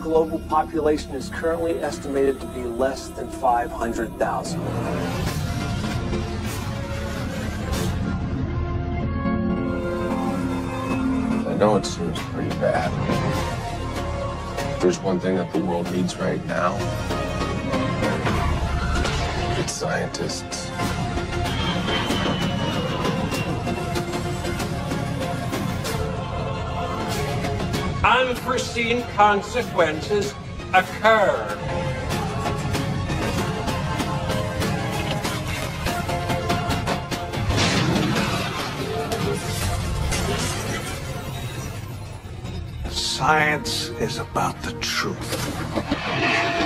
global population is currently estimated to be less than 500,000. I know it seems pretty bad. There's one thing that the world needs right now, it's scientists. Unforeseen consequences occur. Science is about the truth.